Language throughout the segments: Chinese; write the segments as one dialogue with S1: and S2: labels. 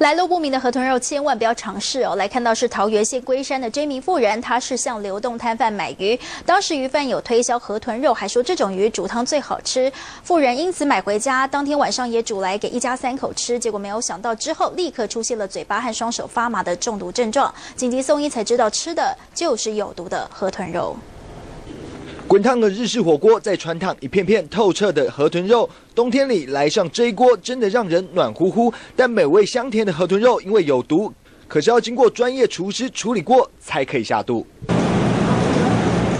S1: 来路不明的河豚肉千万不要尝试哦！来看到是桃园县龟山的这名妇人，她是向流动摊贩买鱼，当时鱼贩有推销河豚肉，还说这种鱼煮汤最好吃。妇人因此买回家，当天晚上也煮来给一家三口吃，结果没有想到之后立刻出现了嘴巴和双手发麻的中毒症状，紧急送医才知道吃的就是有毒的河豚肉。
S2: 滚烫的日式火锅，再穿烫一片片透彻的河豚肉，冬天里来上这一锅，真的让人暖乎乎。但美味香甜的河豚肉因为有毒，可是要经过专业厨师处理过才可以下肚。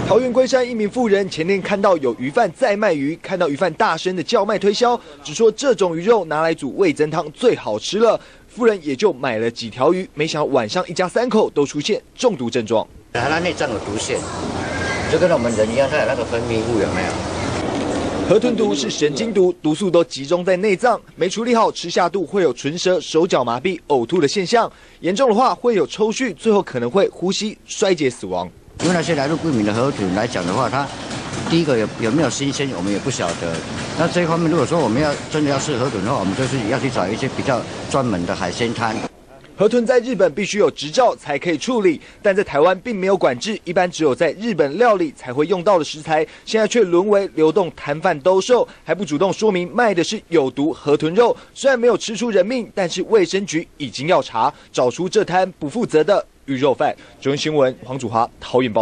S2: 桃园龟山一名妇人前天看到有鱼贩在卖鱼，看到鱼贩大声的叫卖推销，只说这种鱼肉拿来煮味增汤最好吃了，妇人也就买了几条鱼，没想到晚上一家三口都出现中毒症状。
S3: 它内脏有毒性。就跟我们人一样，它有那个分泌物有没有？
S2: 河豚毒是神经毒，毒素都集中在内脏，没处理好吃下肚会有唇舌、手脚麻痹、呕吐的现象，严重的话会有抽搐，最后可能会呼吸衰竭死亡。
S3: 因为那些来路不明的河豚来讲的话，它第一个有有没有新鲜，我们也不晓得。那这一方面，如果说我们要真的要吃河豚的话，我们就是要去找一些比较专门的海鲜摊。
S2: 河豚在日本必须有执照才可以处理，但在台湾并没有管制，一般只有在日本料理才会用到的食材，现在却沦为流动摊贩兜售，还不主动说明卖的是有毒河豚肉。虽然没有吃出人命，但是卫生局已经要查，找出这摊不负责的鱼肉贩。中央新闻黄祖华桃园报道。